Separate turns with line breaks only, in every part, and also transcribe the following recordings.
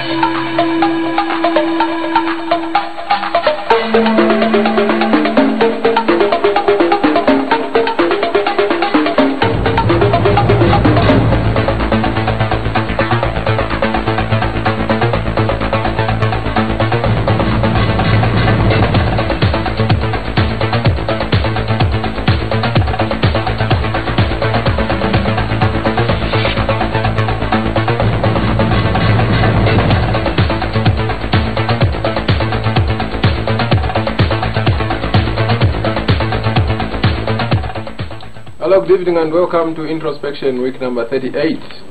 thank you. Good evening and welcome to Introspection Week number 38.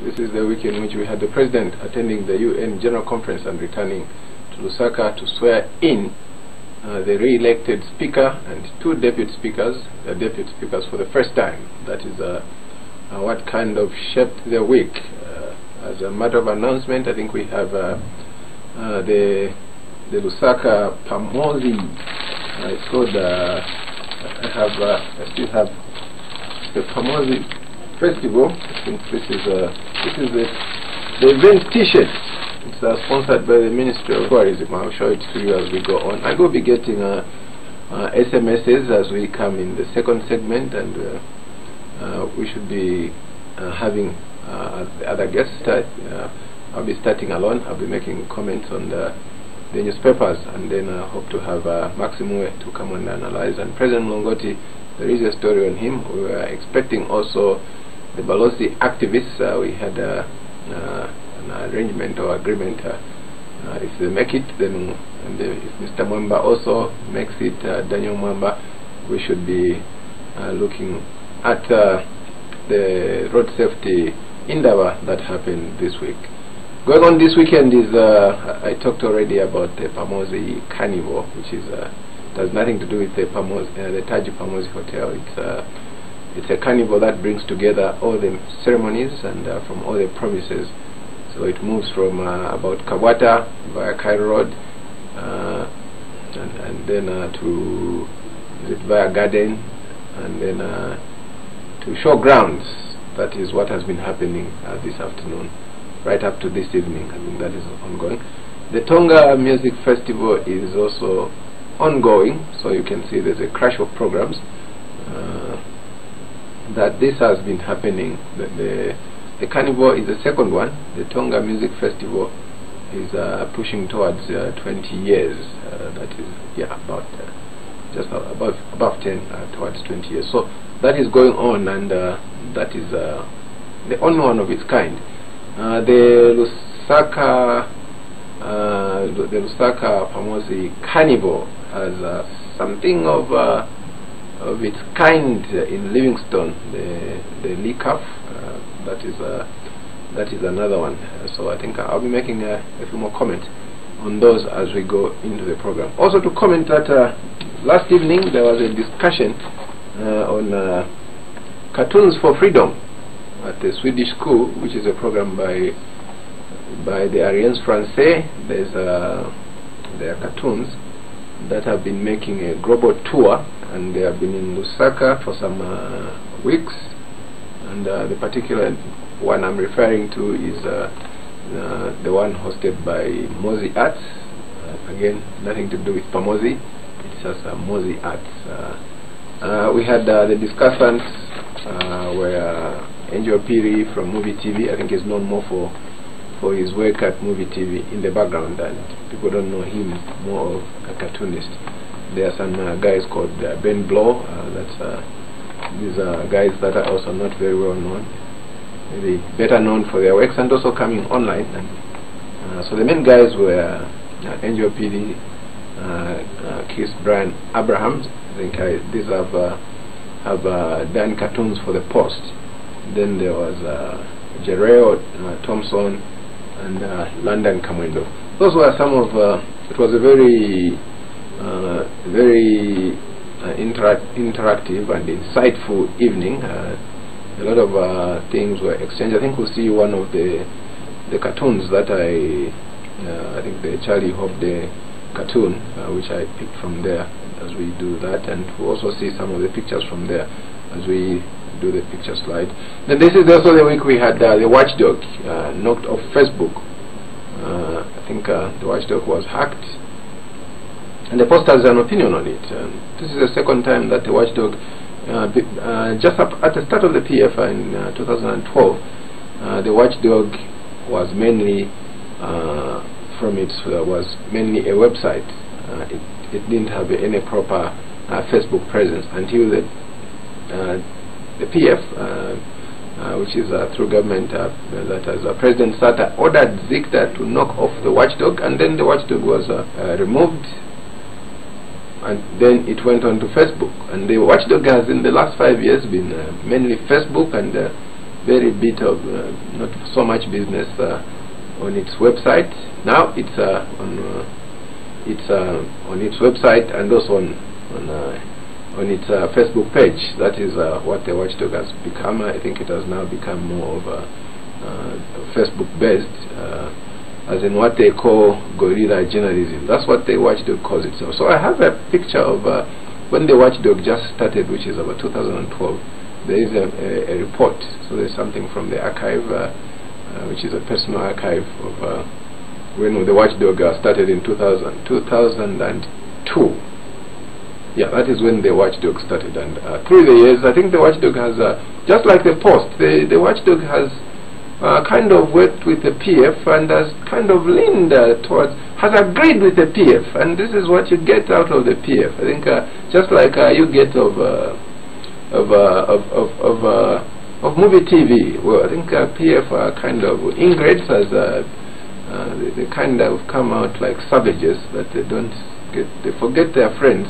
This is the week in which we had the President attending the UN General Conference and returning to Lusaka to swear in uh, the re-elected Speaker and two Deputy Speakers, the Deputy Speakers for the first time. That is uh, uh, what kind of shaped the week. Uh, as a matter of announcement, I think we have uh, uh, the the Lusaka Pamodzi. I saw the, I have, I still have the Pamodzi Festival. I think this is uh, this is the, the event T-shirt. It's uh, sponsored by the Ministry of Tourism. I'll show it to you as we go on. I will be getting uh, uh, SMSs as we come in the second segment, and uh, uh, we should be having the other guests. Start, I'll be starting alone. I'll be making comments on the, the newspapers, and then I hope to have uh, Maximue to come and analyze. And President Mulongoti there is a story on him. We were expecting also the Balozi activists. Uh, we had uh, uh, an arrangement or agreement. Uh, uh, if they make it, then and if Mr. Mwamba also makes it, Daniel Mwamba, we should be looking at the road safety endeavor that happened this week. Going on this weekend is, I talked already about the Pamodzi Carnival, which is it has nothing to do with the Pamos, uh, the Taji Pamodzi Hotel. It's a, it's a carnival that brings together all the ceremonies and uh, from all the provinces. So it moves from uh, about Kabwata via Cairo Road uh, and, and, then uh, to is via Garden and then uh, to showgrounds. That is what has been happening this afternoon, right up to this evening. I think that is ongoing. The Tonga Music Festival is also ongoing so you can see there's a crash of programs uh, that this has been happening. The, the, the carnival is the second one. The Tonga Music Festival is uh, pushing towards uh, 20 years uh, that is yeah about uh, just above above 10 uh, towards 20 years. So that is going on and that is the only one of its kind. The Lusaka uh, the Lusaka Pamodzi Carnival as uh, something of uh, of its kind in Livingstone, the the LICAF, uh, that is that is another one. so I think I'll be making a, a, few more comments on those as we go into the program. Also to comment that last evening there was a discussion on cartoons for freedom at the Swedish school, which is a program by by the Alliance Francaise. There's uh, there are cartoons that have been making a global tour and they have been in Lusaka for some uh, weeks. And uh, the particular one I'm referring to is uh, uh the one hosted by Modzi Arts. Uh, again nothing to do with Pamodzi. It's just uh, Modzi Arts. We had the discussants where Angel Phiri from Muvi TV I think is known more for for his work at Muvi TV in the background and people don't know him more of a cartoonist. There are some uh, guys called uh, Ben Blow, uh, that's, uh, these are guys that are also not very well known, maybe better known for their works and also coming online. And, uh, so the main guys were uh, Angel PD, Chris Brian Abrahams, I think these have, have done cartoons for the Post. Then there was Jarrell Thompson, and uh, London Kamwendo. Those were some of, uh, it was a very, uh, very uh, intera interactive and insightful evening. Uh, a lot of uh, things were exchanged. I think we'll see one of the the cartoons that I, I think the Charlie the cartoon, which I picked from there as we do that, and we'll also see some of the pictures from there as we do the picture slide. Then this is also the week we had uh, the watchdog uh, knocked off Facebook. Uh, I think uh, the watchdog was hacked. And the Post has an opinion on it. Um, this is the second time that the watchdog, uh, uh, just at the start of the PFI in uh, 2012, uh, the watchdog was mainly uh, from its was mainly a website. it, it didn't have any proper Facebook presence until the the PF uh, uh, which is uh, through government uh, that as uh, President Sata ordered ZICTA to knock off the watchdog and then the watchdog was uh, removed. And then it went on to Facebook. And the watchdog has in the last five years been mainly Facebook and very bit of not so much business on its website. Now it's on it's on its website and also on on on its uh, Facebook page. That is uh, what the watchdog has become. I think it has now become more of a uh, Facebook-based, uh, as in what they call guerrilla journalism. That's what the watchdog calls itself. So I have a picture of uh, when the watchdog just started, which is about 2012. There is a, a, a report. So there's something from the archive, which is a personal archive of when the watchdog started in 2000, 2002 yeah, that is when the watchdog started. And uh, through the years, I think the watchdog has, uh, just like the post, the, the watchdog has uh, kind of worked with the PF and has kind of leaned uh, towards, has agreed with the PF. And this is what you get out of the PF. I think uh, just like uh, you get of, of, of, of, of, of, Muvi TV, well, I think PF are kind of ingrates as they, they kind of come out like savages, but they don't get, they forget their friends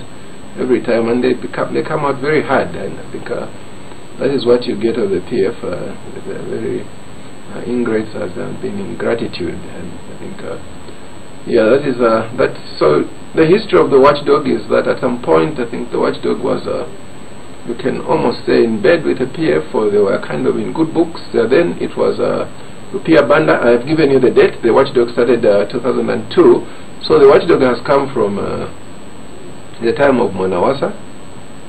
every time, and they become they come out very hard. And uh, that is what you get of the PF. Uh, the very uh, ingrates has uh, been ingratitude, and I think uh, yeah, that is uh, that. So the history of the watchdog is that at some point I think the watchdog was. Uh, you can almost say in bed with the PF, or they were kind of in good books. then it was uh, Rupia Banda. I have given you the date. The watchdog started 2002. So the watchdog has come from the time of Mwanawasa,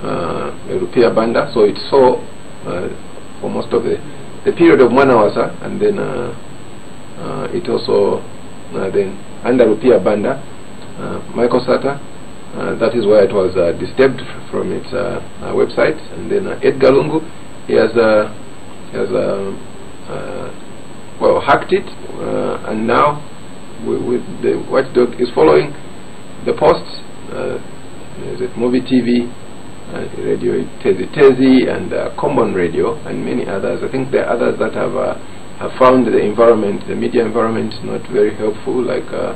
uh, Banda, so it saw uh, for most of the, the period of Mwanawasa, and then uh, uh it also, uh, then under Rupia Banda, uh, Michael Sata, that is why it was disturbed from its website, and then Edgar Lungu, he has, he has well, hacked it, and now with the watchdog is following the posts is it Muvi TV, uh, Radio Tezi Tezi, and uh, Komboni Radio, and many others. I think there are others that have, uh, have found the environment, the media environment, not very helpful, like uh,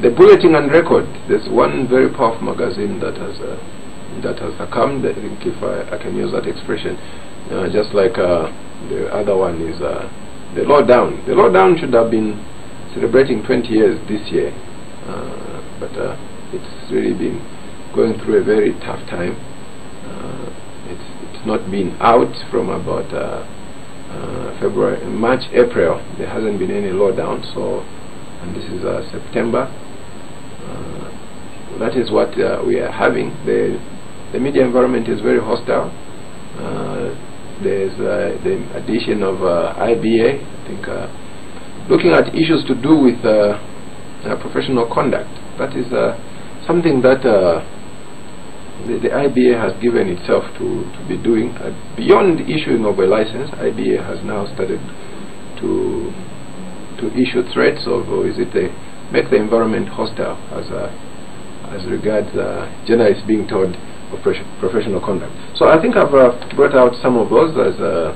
the Bulletin and Record. There's one very powerful magazine that has uh, that has succumbed. I think if I, I can use that expression, uh, just like the other one is the Lowdown. The Lowdown should have been celebrating 20 years this year, but it's really been going through a very tough time. Uh, it's, it's not been out from about uh, uh, February, March, April. There hasn't been any lowdown. So, and this is uh, September. Uh, that is what uh, we are having. The the media environment is very hostile. there's the addition of IBA. I think looking at issues to do with professional conduct. That is something that the, the, IBA has given itself to, to be doing. Uh, beyond issuing of a license, IBA has now started to to issue threats of, or is it a, make the environment hostile as a, as regards uh, journalists being told of professional conduct. So I think I've uh, brought out some of those as uh,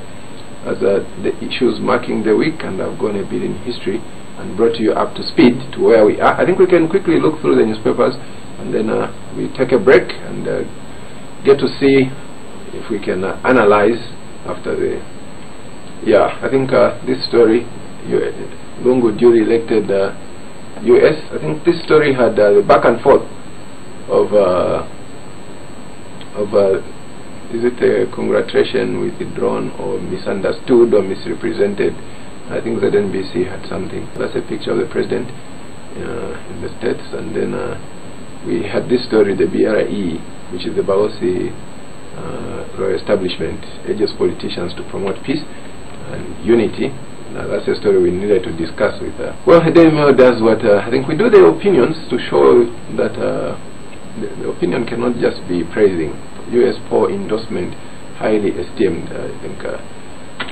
as uh, the issues marking the week, and I've gone a bit in history and brought you up to speed to where we are. I think we can quickly look through the newspapers and then uh, we take a break and uh, get to see if we can uh, analyze after the yeah I think uh, this story Lungu duly elected US uh, I think this story had uh, the back and forth of of is it a congratulation withdrawn or misunderstood or misrepresented? I think that NBC had something. That's a picture of the president in the States. And then we had this story, the BRE, which is the Balozi uh, Royal Establishment, urges politicians to promote peace and unity. Now, that's a story we needed to discuss with her. Well, the Daily Mail does what uh, I think we do the opinions to show that uh, the, the, opinion cannot just be praising. U.S. poll endorsement highly esteemed. I think uh,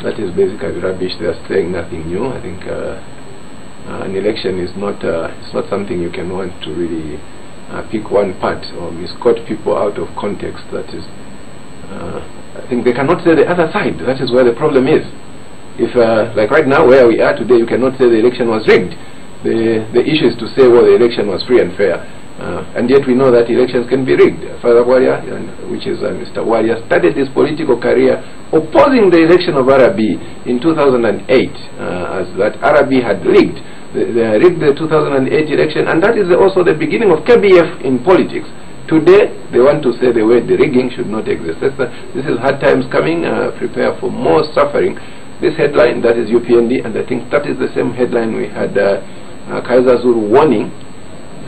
that is basically rubbish. They are saying nothing new. I think uh, uh, an election is not uh, it's not something you can want to really pick one part or misquote people out of context. That is I think they cannot say the other side. That is where the problem is. If, uh, like right now where we are today, you cannot say the election was rigged. The, the issue is to say, well, the election was free and fair. Uh, and yet we know that elections can be rigged. Father Warrior, which is uh, Mr. Warrior, started his political career opposing the election of Arabi in 2008, uh, as that Arabi had rigged. They rigged the 2008 election, and that is also the beginning of KBF in politics. Today, they want to say the word rigging should not exist. This is hard times coming. Uh, prepare for more suffering. This headline, that is UPND, and I think that is the same headline we had uh, uh, Kaiser warning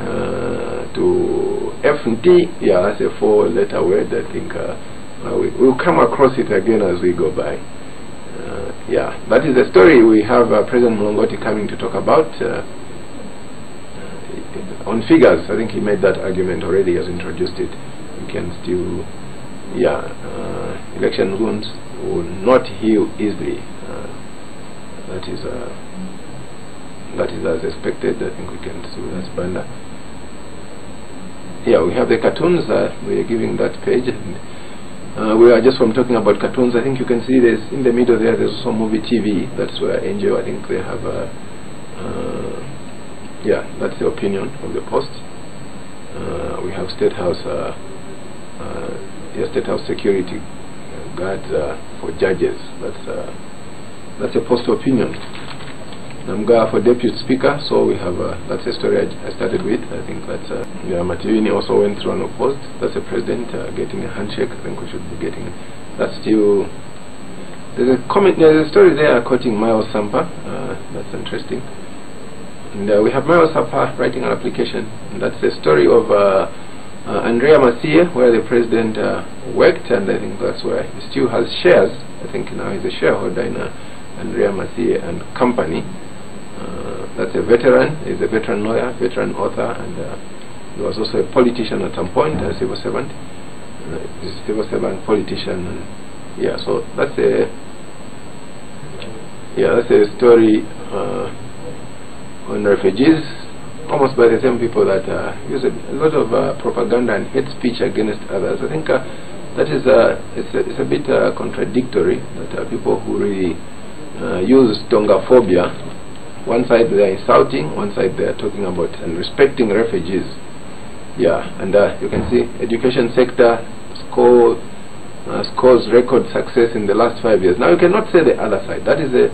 uh, to FNT. Yeah, that's a four-letter word. I think uh, uh, we, will come across it again as we go by. Uh, yeah, that is the story we have President Mulongoti coming to talk about on figures, I think he made that argument already, has introduced it. We can still, yeah, uh, election wounds will not heal easily. Uh, that is uh, that is as expected. I think we can see that's Banda. Yeah, we have the cartoons. Uh, we are giving that page. Uh, we are just from talking about cartoons. I think you can see this in the middle there. There's some Muvi TV. That's where Angel. I think they have a. Uh, yeah, that's the opinion of the post. Uh, we have State House, uh, uh, yeah, State House security guards uh, for judges. That's that's a post opinion. Namga for deputy speaker. So we have uh, that's a story I, I, started with. I think that's uh, yeah. Matibini also went through an opposed. That's a president getting a handshake. I think we should be getting. That's still. There's a comment. There's a story there quoting Miles Sampa. that's interesting. And uh, we have Mario Sampa writing an application. And that's the story of uh, uh, Andrea Masiye, where the president uh, worked, and I think that's where he still has shares. I think now he's a shareholder in uh, Andrea Masiye and Company. Uh, that's a veteran, he's a veteran lawyer, veteran author, and he was also a politician at some point, a civil servant. he's a civil servant, politician, and yeah, so that's a yeah, that's a story on refugees almost by the same people that uh, use a, lot of uh, propaganda and hate speech against others. I think uh, that is uh, it's, a, it's a bit uh, contradictory that people who really uh, use Tongaphobia, one side they are insulting, one side they are talking about and respecting refugees. Yeah, and you can see education sector score scores record success in the last five years. Now you cannot say the other side. That is a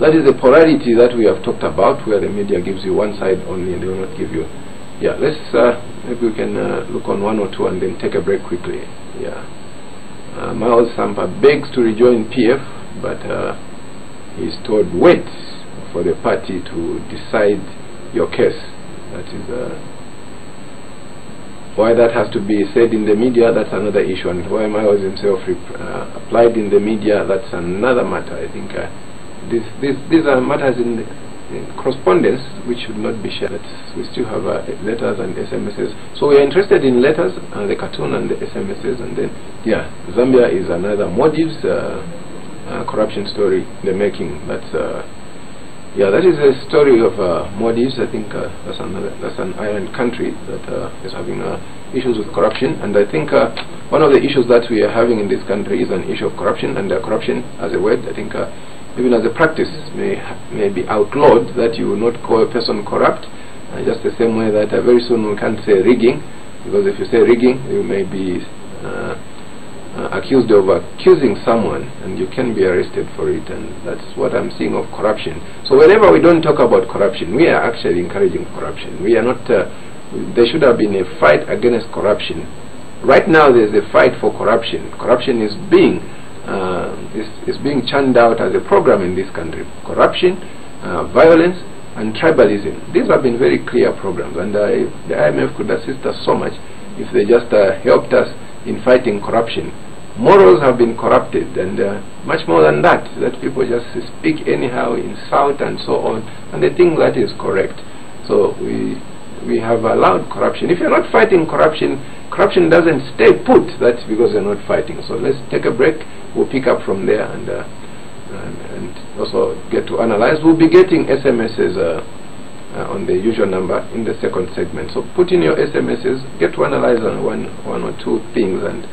that is the polarity that we have talked about, where the media gives you one side only and they will not give you. Yeah, let's uh, maybe we can uh, look on one or two and then take a break quickly. Yeah, uh, Miles Sampa begs to rejoin PF, but uh, he's told wait for the party to decide your case. That is uh, why that has to be said in the media. That's another issue, and why Miles himself uh, applied in the media. That's another matter. I think. Uh, this, this, these are matters in, in, correspondence which should not be shared. We still have uh, letters and SMSs. So we are interested in letters, and the cartoon and the SMSs, and then, yeah, Zambia is another Maldives uh, uh, corruption story in the making. That's uh, yeah, that is a story of uh, Maldives. I think uh, that's another that's an island country that uh, is having uh, issues with corruption, and I think uh, one of the issues that we are having in this country is an issue of corruption, and uh, corruption as a word, I think even as a practice, may, may be outlawed that you will not call a person corrupt, uh, just the same way that uh, very soon we can't say rigging, because if you say rigging, you may be uh, accused of accusing someone, and you can be arrested for it, and that's what I'm seeing of corruption. So whenever we don't talk about corruption, we are actually encouraging corruption. We are not, uh, there should have been a fight against corruption. Right now there's a fight for corruption. Corruption is being uh, is, is being churned out as a program in this country. Corruption, uh, violence, and tribalism. These have been very clear programs, and the IMF could assist us so much if they just uh, helped us in fighting corruption. Morals have been corrupted and uh, much more than that that people just speak anyhow insult and so on and they think that is correct. So we we have allowed corruption. If you're not fighting corruption corruption doesn't stay put. That's because you're not fighting. So let's take a break. We'll pick up from there and uh, and, and, also get to analyze. We'll be getting SMSs uh, uh, on the usual number in the second segment. So put in your SMSs get to analyze on one one or two things and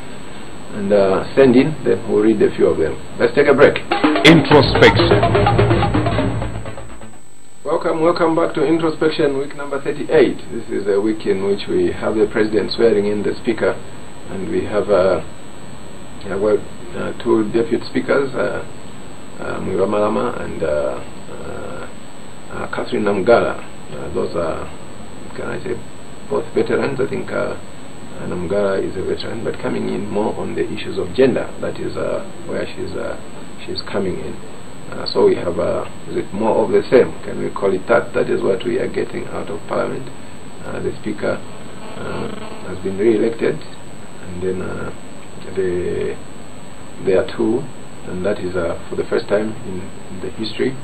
and uh, send in, then we'll read a few of them. Let's take a break.
Introspection.
Welcome, welcome back to Introspection week number 38. This is a week in which we have the President swearing in the Speaker, and we have uh, uh, well, uh, two deputy speakers, uh, uh, Malama and uh, uh, uh, Catherine Namugala. Uh, those are, can I say, both veterans. I think Namugala is a veteran, but coming in more on the issues of gender. That is uh, where she's uh, she's coming in. Uh, so we have uh, is it more of the same? Can we call it that? That is what we are getting out of Parliament. Uh, the Speaker uh, has been re-elected, and then the there are two, and that is for the first time in, in, the history.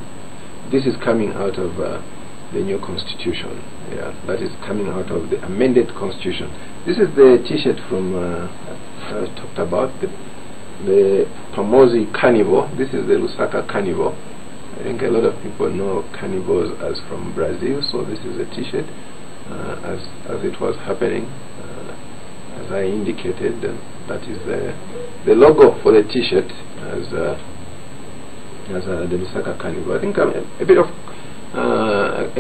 This is coming out of the new constitution. Yeah, that is coming out of the amended constitution. This is the T-shirt from uh, I talked about the the Pamodzi Carnival. This is the Lusaka Carnival. I think a lot of people know carnivals as from Brazil, so this is a T-shirt uh, as as it was happening. Uh, as I indicated, that is the the logo for the T-shirt as uh, as uh, the Lusaka Carnival. I think um, a bit of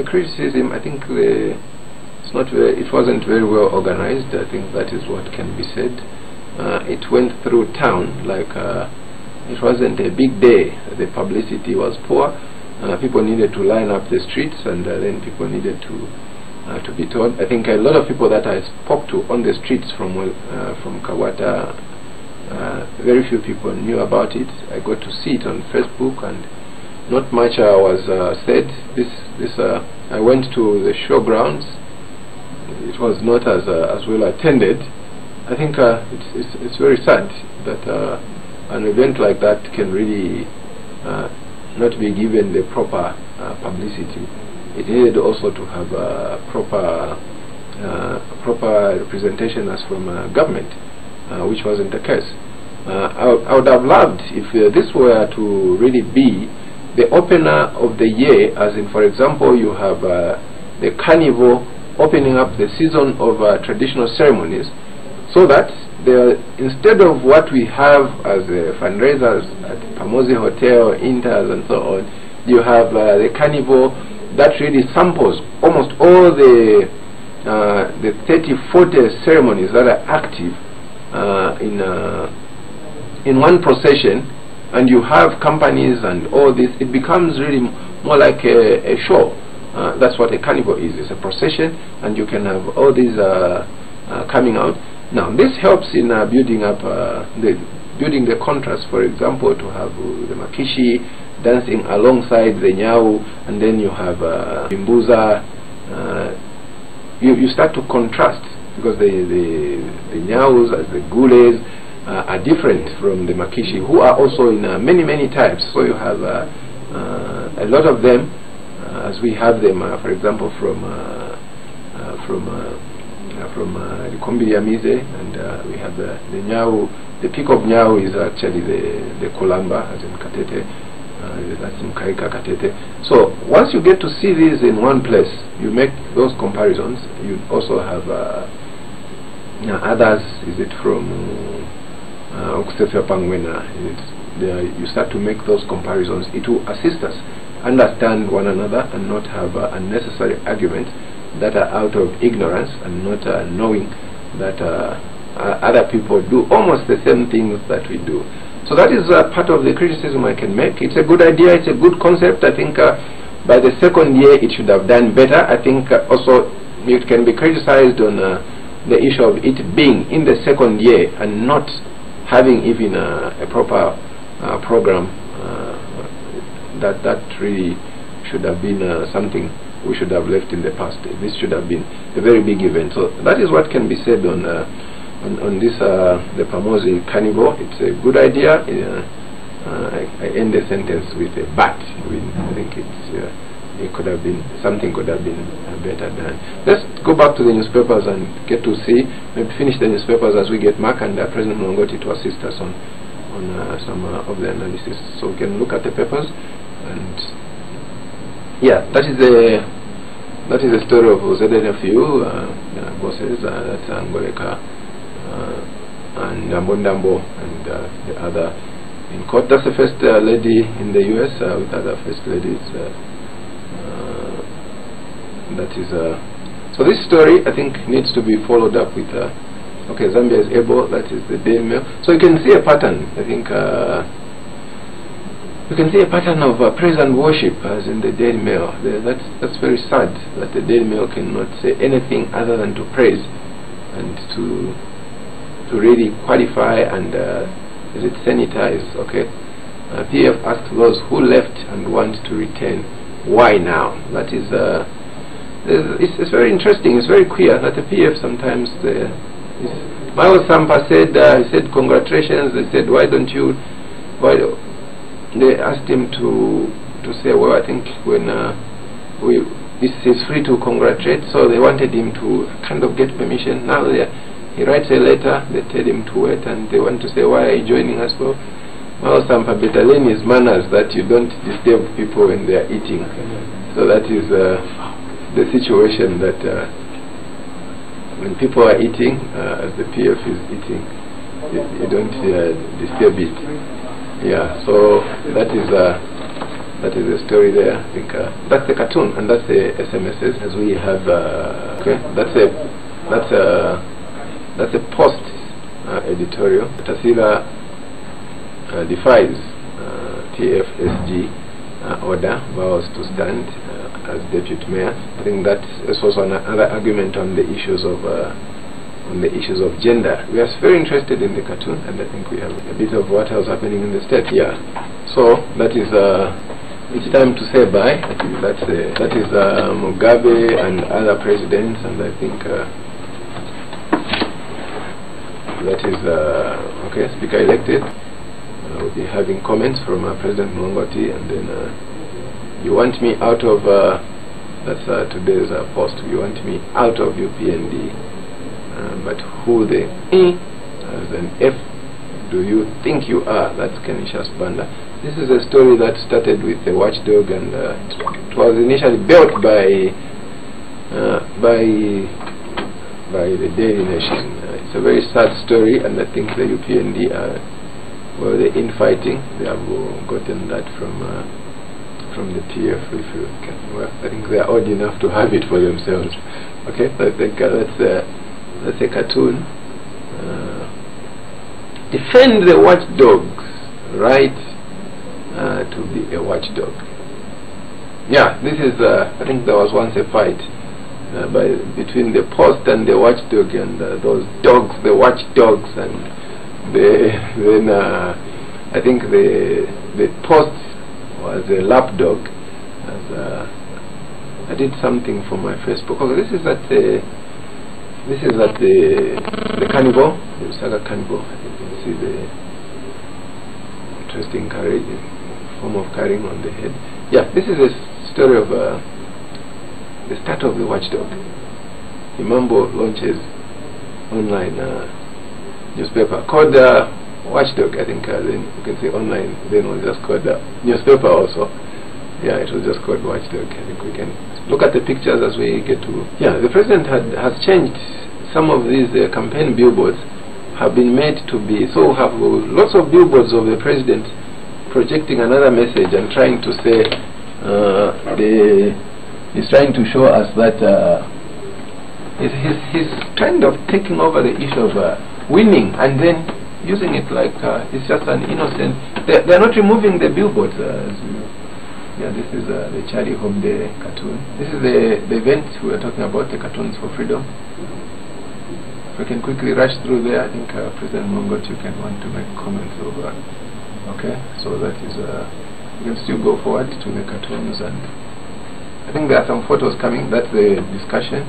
uh, criticism, I think the, it's not very, it wasn't very well organized. I think that is what can be said. Uh, it went through town like uh, it wasn't a big day. The publicity was poor. Uh, people needed to line up the streets, and uh, then people needed to uh, to be told. I think a lot of people that I spoke to on the streets from from Kabwata, very few people knew about it. I got to see it on Facebook and not much uh, was uh, said. This, this, uh, I went to the showgrounds. It was not as as well attended. I think it's, it's, it's very sad that an event like that can really not be given the proper publicity. It needed also to have a proper uh, proper representation as from uh, government, uh, which wasn't the case. I, would have loved if this were to really be the opener of the year, as in, for example, you have uh, the carnival opening up the season of uh, traditional ceremonies, so that the, instead of what we have as uh, fundraisers at Pamodzi Hotel, Inters, and so on, you have uh, the carnival that really samples almost all the uh, the 30, 40 ceremonies that are active uh, in in one procession and you have companies and all this, it becomes really more like a, a show. Uh, that's what a carnival is. It's a procession, and you can have all these uh, uh, coming out. Now, this helps in uh, building up uh, the building the contrast. For example, to have the makishi dancing alongside the nyau, and then you have uh, vimbuza. you you start to contrast because the the the nyaus as the gules uh, are different from the Makishi, who are also in uh, many, many types. So you have uh, uh a lot of them, uh, as we have them, uh, for example, from from from the Kombiyamize, and we have the, the Nyau. The peak of Nyau is actually the the Kulamba, as in Katete. that's in Katete. So once you get to see these in one place, you make those comparisons. You also have others. Is it from uh, you start to make those comparisons, it will assist us understand one another and not have uh, unnecessary arguments that are out of ignorance and not uh, knowing that uh, uh other people do almost the same things that we do. So that is uh, part of the criticism I can make. It's a good idea, it's a good concept. I think uh, by the second year it should have done better. I think also it can be criticized on the issue of it being in the second year and not having even a, a proper uh, program uh, that that really should have been uh, something we should have left in the past. This should have been a very big event. So that is what can be said on on, on this the Pamodzi carnival. It's a good idea. I, I, end the sentence with a but. I think it's it could have been something could have been uh, better done. Let's go back to the newspapers and get to see maybe finish the newspapers as we get Mark and uh, President Mulongoti to assist us on on uh, some of the analysis. So we can look at the papers and yeah, that is the that is the story of ZNFU uh, bosses. that's Angoleka and Ndambo Ndambo and the other in court. That's the first uh, lady in the US uh, with other first ladies. Uh, uh, that is so. This story I think needs to be followed up with. a okay, Zambia is able. That is the Daily Mail. So you can see a pattern. I think you can see a pattern of uh, praise and worship as in the Daily Mail. The, that's, that's very sad that the Daily Mail cannot say anything other than to praise and to to really qualify and uh, is it sanitize, okay? Uh, PF asked those who left and want to return, why now? That is, uh, it's, it's, very interesting, it's very clear that the PF sometimes, the, Miles Sampa said, uh, he said, congratulations, they said, why don't you, why, they asked him to, to say, well, I think when uh, we, this is free to congratulate, so they wanted him to kind of get permission. Now they he writes a letter, they tell him to wait, and they want to say, why are you joining us? Well, some Betalin is manners that you don't disturb people when they are eating. So that is uh, the situation that uh, when people are eating, uh, as the PF is eating, you, you don't uh, disturb it. Yeah, so that is a that is the story there. I think uh, that's the cartoon, and that's the SMSs as we have. okay, that's a that's a that's a post uh, editorial. Tasila uh, defies uh, TFSG uh, order, vows to stand uh, as deputy mayor. I think that that is also another argument on the issues of on the issues of gender. We are very interested in the cartoon, and I think we have a bit of what else happening in the state. Yeah. So that is. it's time to say bye. That's uh, that is uh, Mugabe and other presidents, and I think that is uh, okay speaker elected uh, we'll be having comments from uh, President Mulongoti and then uh, you want me out of uh, that's uh, today's uh, post. You want me out of UPND uh, but who the E eh, as uh, an F do you think you are? That's Canisius Banda. This is a story that started with the watchdog and it was initially built by by by the Daily Nation. It's a very sad story, and I think the UPND are well, they're infighting. They have gotten that from uh, from the PF. If you can, well, I think they are old enough to have it for themselves. Okay, so I think uh, that's a a cartoon. Uh, defend the watchdog's right uh, to be a watchdog. Yeah, this is. Uh, I think there was once a fight uh, by between the post and the watchdog and uh, those dogs, the watchdogs, and the, then I think the the post was a lapdog. As, I did something for my Facebook. Okay, this is at the this is at the the carnival, the Saga carnival. You can see the interesting carriage form of carrying on the head. Yeah, this is a story of. Uh, the start of the watchdog. Imambo launches online uh, newspaper called uh, Watchdog. I think then you can say online. Then was just called uh, newspaper also. Yeah, it was just called Watchdog. I think we can look at the pictures as we get to. Yeah, the president had has changed some of these uh, campaign billboards have been made to be so have lots of billboards of the president projecting another message and trying to say uh, the He's trying to show us that uh, he's, he's, he's, kind of taking over the issue of uh, winning and then using it like uh, it's just an innocent. They're, they're not removing the billboards. Uh, yeah, this is uh, the Charlie Home Day cartoon. This is the, the event we are talking about, the Cartoons for Freedom. If I can quickly rush through there, I think uh, President Mulongoti, you can want to make comments over. Okay, so that is, uh, can still go forward to the cartoons and I think there are some photos coming. That's the discussion.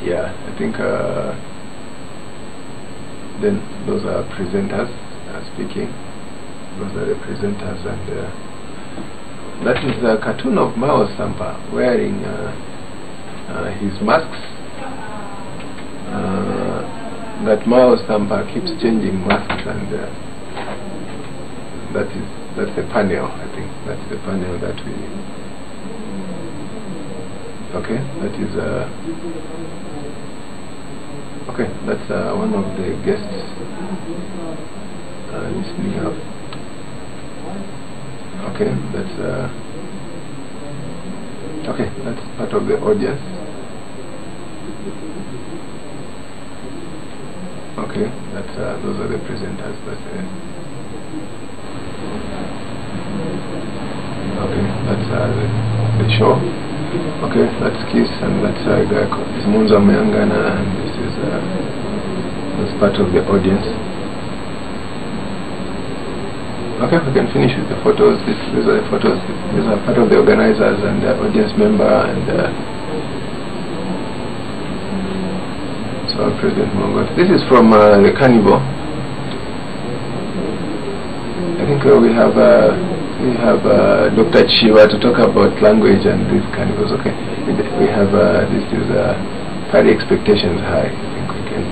Yeah, I think uh, then those are presenters uh, speaking. Those are the presenters, and uh, that is a cartoon of Mao Sampa wearing uh, uh, his masks. Uh, that Mao Sampa keeps changing masks, and that is that's the panel. I think that's the panel that we. Okay, that is uh, Okay, that's uh, one of the guests uh, up. Okay, that's uh, okay. That's part of the audience. Okay, that's uh, those are the presenters. That's uh, okay. That's uh, the, the show. Okay, that's Kiss and that's uh, Munza Mayangana uh, as part of the audience. Okay, we can finish with the photos. This, these are the photos. These are part of the organizers and the audience member and uh, so President Mongot. This is from uh, the carnival. I think uh, we have uh, we have uh, Dr. Chiva to talk about language and these carnivals. Okay, we have uh, this is party expectations high. I think we can.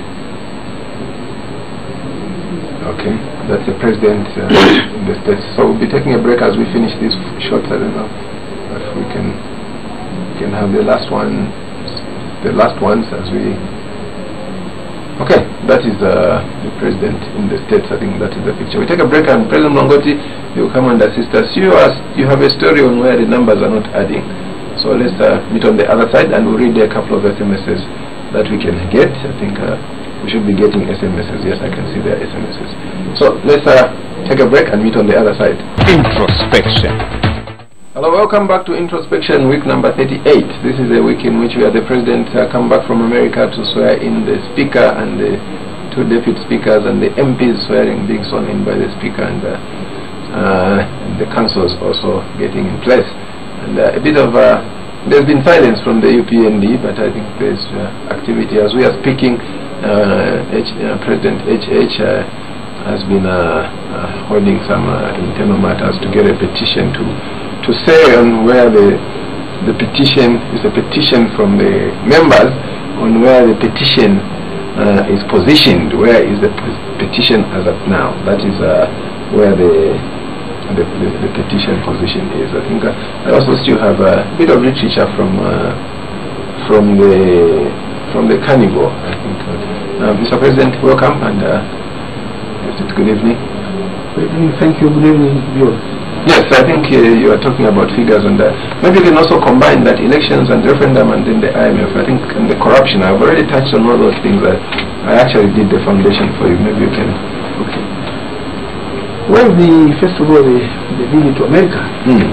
Okay, that's the president uh, in the States. So we'll be taking a break as we finish this short. I don't know if we can can have the last one, the last ones as we. Okay, that is uh, the president in the States. I think that is the picture. We take a break and President Mulongoti, you come and assist us. You, ask, you have a story on where the numbers are not adding. So let's uh, meet on the other side and we'll read a couple of SMSs that we can get. I think uh, we should be getting SMSs. Yes, I can see the SMSs. So let's uh, take a break and meet on the other side.
Introspection.
Hello, welcome back to Introspection week number 38. This is a week in which we are the president uh, come back from America to swear in the speaker and the two deputy speakers and the MPs swearing being sworn in by the speaker and, the, uh, and the councils also getting in place and uh, a bit of uh, there's been silence from the UPND, but I think there's uh, activity as we are speaking. H, President HH has been holding some internal matters to get a petition to to say on where the the petition is a petition from the members on where the petition uh, is positioned, where is the petition as of now. That is uh, where the the, the, the, petition position is. I think uh, I also still have a bit of literature from uh, from the from the carnival. I think, uh, Mr. President, welcome and uh, good evening.
Good evening. Thank you. Good evening, viewers.
Yes, I think uh, you are talking about figures on that. Maybe you can also combine that elections and referendum and then the IMF. I think and the corruption. I've already touched on all those things. I, I actually did the foundation for you. Maybe you can. Okay.
Well, the, first of all, the, the visit to America,
mm.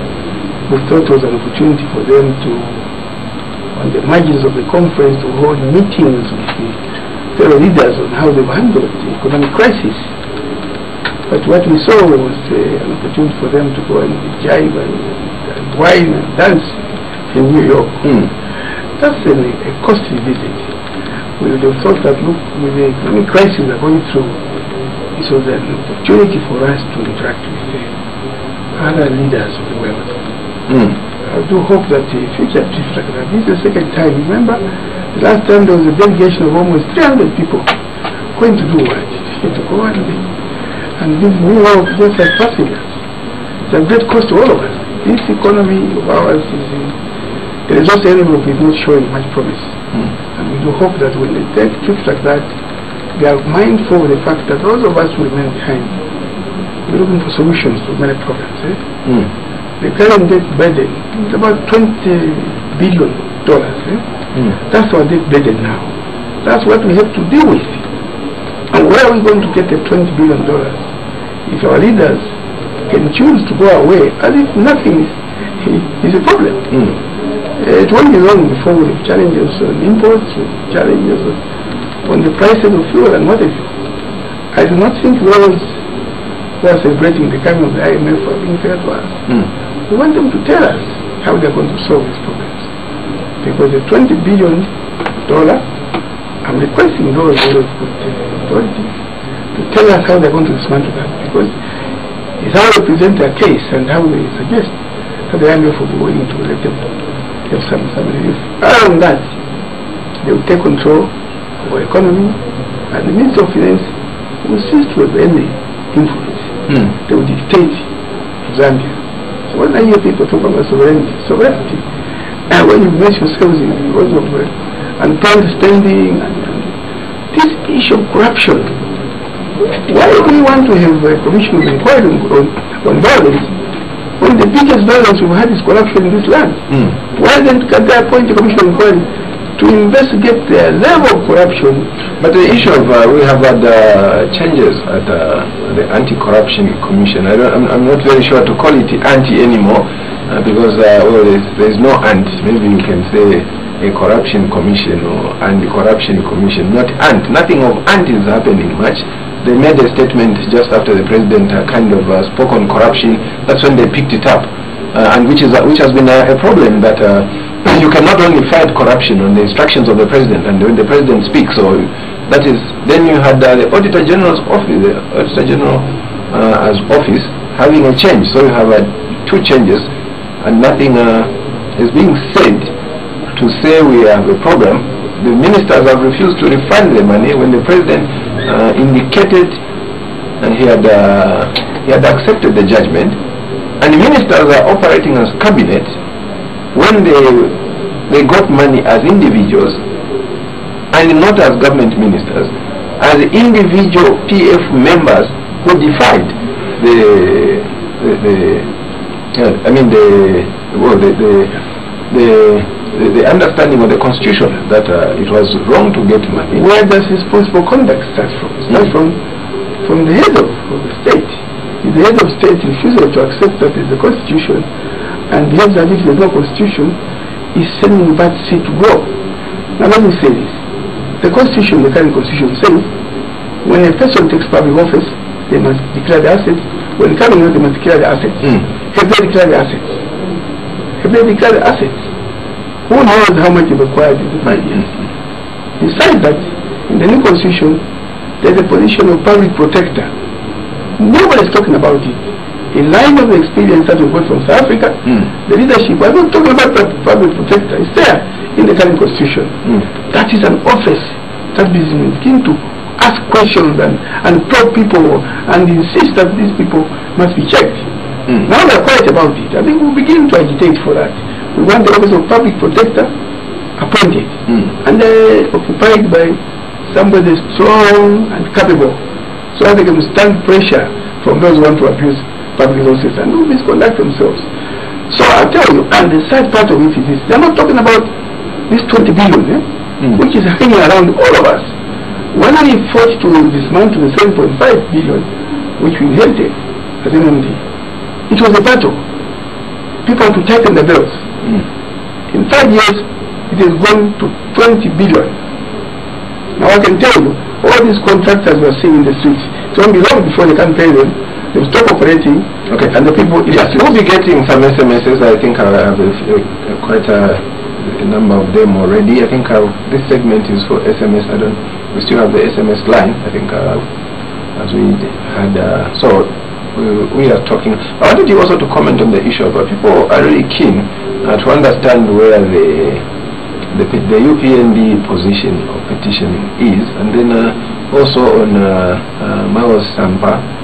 we thought it was an opportunity for them to, on the margins of the conference, to hold meetings with the fellow leaders on how they've handled the economic crisis. But what we saw was uh, an opportunity for them to go and jive and, and wine and dance in New York.
Mm.
That's a, a costly visit. We would have thought that, look, with the economic crisis we're going through, this was an opportunity for us to interact with uh, other leaders of the world.
Mm.
I do hope that the future trips like that, this is the second time. Remember, the last time there was a delegation of almost 300 people going to do what? To go and, and live meanwhile just like passengers. It's a great cost to all of us. This economy of ours is in, the resource envelope is not showing much promise.
Mm.
And we do hope that when they take trips like that, they are mindful of the fact that those of us who remain behind, we're looking for solutions to many problems. Eh?
Mm.
The current debt burden is about 20 billion dollars. Eh?
Mm.
That's our debt burden now. That's what we have to deal with. And where are we going to get the 20 billion dollars if our leaders can choose to go away as if nothing is, is a problem?
Mm.
Uh, it won't be long before we have challenges on imports, challenges on on the prices of fuel and what have you. I do not think those who are celebrating the coming of the IMF are being fair to us.
Mm.
We want them to tell us how they're going to solve these problems. Because the 20 billion dollar, I'm requesting those who have put authority to tell us how they're going to dismantle that because it's how they present their case and how they suggest that the IMF will be willing to let them have some, some relief. Other than that, they will take control of our economy and the Minister of Finance will cease to have any influence.
Hmm.
They will dictate to Zambia. When I hear people talk about sovereignty, sovereignty, and when you mention yourselves in the words of uh, and understanding and, and this issue of corruption, why do we want to have a commission of inquiry on, on, violence when the biggest violence we've had is corruption in this land?
Hmm.
Why then can they appoint a commission of inquiry to investigate the level of corruption?
But the issue of uh, we have had uh, changes at uh, the anti-corruption commission. I don't, I'm, I'm not very sure to call it anti anymore uh, because uh, well, there's, there's no ant. Maybe you can say a corruption commission or anti-corruption commission, not ant. Nothing of ant is happening much. They made a statement just after the president uh, kind of spoke on corruption. That's when they picked it up, and which is which has been a, problem that you cannot only fight corruption on the instructions of the president, and when the president speaks, so that is then you had uh, the auditor general's office, the auditor general uh, as office having a change. So you have uh, two changes, and nothing uh, is being said to say we have a problem. The ministers have refused to refund the money when the president uh, indicated and he had uh, he had accepted the judgment, and the ministers are operating as cabinet when they they got money as individuals and not as government ministers, as individual PF members who defied the the, the uh, I mean the well the the, the the, the understanding of the constitution that uh, it was wrong to get money.
Where does his responsible conduct start from? It starts from, from the head of, of the state. If the head of state refuses to accept that there's a constitution and behaves as if there's no constitution, is sending seat to go. Now let me say this. The constitution, the current constitution says, when a person takes public office, they must declare the assets. When coming out, they must declare the assets.
Mm.
Have they declared the assets? Have they declared the assets? Who knows how much they've acquired in the five years? Besides that, in the new constitution, there's a position of public protector. Nobody is talking about it. In line of the experience that we got from South Africa,
Mm.
the leadership, we're not talking about the public protector. It's there in the current constitution.
Mm.
That is an office that is begin to ask questions and, and probe people and insist that these people must be checked.
Mm.
Now they're quiet about it. I think we'll begin to agitate for that. We want the office of public protector appointed
Mm.
and uh, occupied by somebody strong and capable so that they can stand pressure from those who want to abuse public resources and who misconduct themselves. So I'll tell you, and the sad part of it is this, they're not talking about this 20 billion, eh,
Mm.
which is hanging around all of us. When we fought to dismantle the 7.5 billion, which we inherited as MMD, it was a battle. People to tighten the belts.
Mm.
In five years, it has gone to 20 billion. Now I can tell you, all these contractors we're seeing in the streets, it won't be long before they can pay them. They will stop operating,
Okay.
and the people
Yes, we'll be getting some SMSs. I think I have a, a, a quite a, a number of them already. I think uh, this segment is for SMS. I don't. We still have the SMS line. I think uh, as we had. Uh, so we, we are talking. I wanted you also to comment on the issue of uh, people are really keen uh, to understand where the the, the UPND position of petitioning is, and then uh, also on uh, uh, Miles Sampa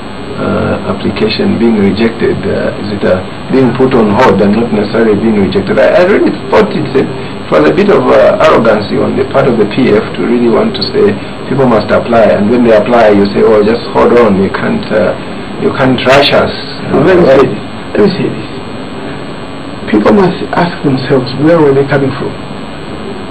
uh, application being rejected. Uh, is it uh, being put on hold and not necessarily being rejected? I, I really thought it's a, it was a bit of uh, arrogancy on the part of the PF to really want to say people must apply, and when they apply, you say, "Oh, just hold on, you can't, uh, you can't rush us."
Let me say this. Let me say this. People must ask themselves where were they coming from.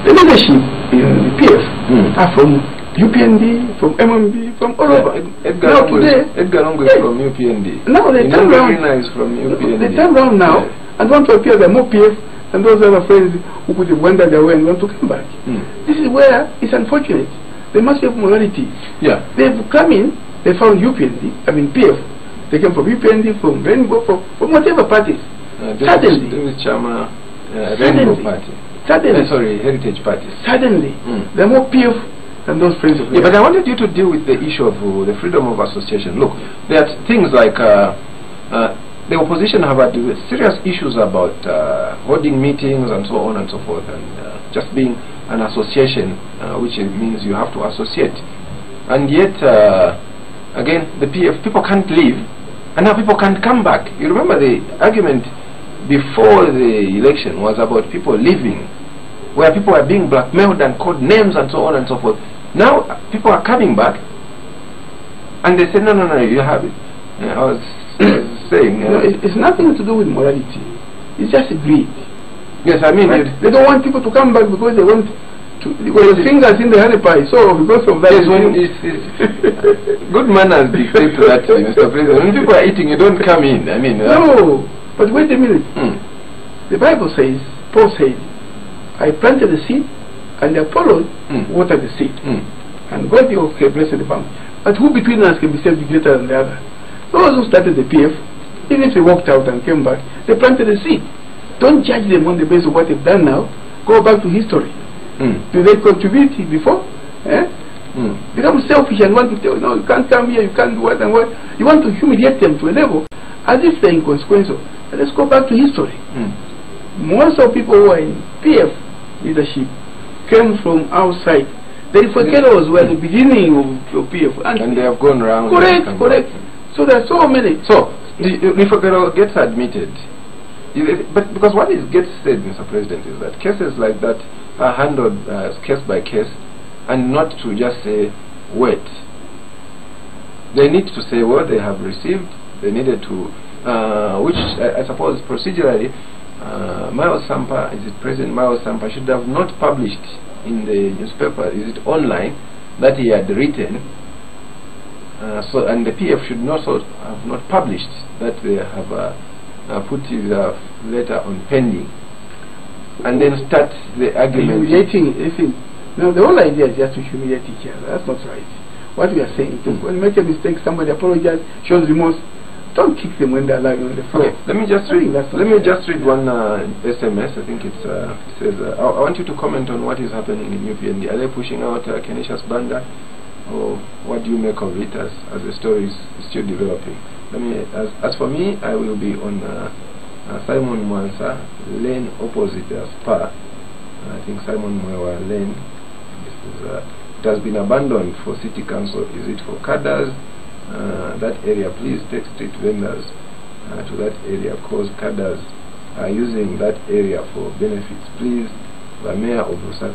The leadership in the PF
Hmm.
are from UPND, from MMD, from all over.
Ed- Edgar
now today,
is, Edgar Lungu is from UPND.
now they turn around.
Is from UPND.
They turn around now
Yeah.
and want to appear they're more PF than those other friends who could have wandered away and want to come back.
Hmm.
This is where it's unfortunate. They must have morality.
Yeah.
They've come in, they found UPND, I mean PF. They came from UPND, from Rainbow, from, from whatever parties.
Uh, this
Suddenly.
is, this Chama uh. Rainbow Party.
Suddenly,
Uh, sorry, Heritage Party.
suddenly,
Mm.
they're more Than those of
Yeah, but I wanted you to deal with the issue of uh, the freedom of association. Look, there are things like uh, uh, the opposition have had serious issues about uh, holding meetings and so on and so forth, and uh, just being an association, uh, which means you have to associate. And yet, uh, again, the PF people can't leave, and now people can't come back. You remember the argument before the election was about people leaving, where people are being blackmailed and called names and so on and so forth. Now people are coming back, and they say, no, no, no, you have it. Uh, I was, saying, uh,
it, it's nothing to do with morality. It's just greed.
yes, I mean,
Right?
it-
They don't want people to come back because they want to. Because the fingers in the honey pie. So because of that,
Yes, when it's, it's good manners dictate that, Mr. President. When people are eating, you don't come in. I mean, uh,
No, but wait a minute.
mm,
The Bible says, Paul said, I planted the seed, and Apollo
Mm.
watered the seed.
mm,
And God will okay, bless the farm. But who between us can be said to be greater than the other? Those who started the PF, even if they walked out and came back, they planted the seed. Don't judge them on the basis of what they've done now. Go back to history.
mm,
Do they contribute before? Eh?
mm.
Become selfish and want to tell, no, you can't come here, you can't do what and what. You want to humiliate them to a level as if they're inconsequential. But let's go back to history.
Mm.
Most of people who are in PF leadership came from outside. The Rifoqueros were the beginning of, of PF.
And they have gone round.
correct, correct. So there are so many.
So, the Rifogero gets admitted. But because what is gets said, Mr. President, is that cases like that are handled uh, case by case and not to just say, wait. They need to say what they have received. They needed to, uh, which I, I suppose procedurally, uh, Miles Sampa, is it President Miles Sampa, should have not published in the newspaper, is it online, that he had written uh, so and the PF should not sort have not published that they have uh, uh, put his uh, letter on pending, and then start the argument.
Humiliating, listen. Now the whole idea is just to humiliate each other. That's not right. What we are saying, when you make a mistake, somebody apologizes, shows remorse. Don't kick them when they're lying on the floor.
Okay, let me just read. Let me just read one uh, SMS. I think it's uh, it says. Uh, I, want you to comment on what is happening in UPND. Are they pushing out uh, Canisius Banda, or what do you make of it as as the story is still developing? Let me. As as for me, I will be on uh, uh, Simon Mwansa lane opposite uh, Spar. I think Simon Mwewa lane. This is. Uh, it has been abandoned for city council. Is it for cadres? Uh, that area, please take street vendors uh, to that area cause cadres are using that area for benefits. Please, the mayor of Lusaka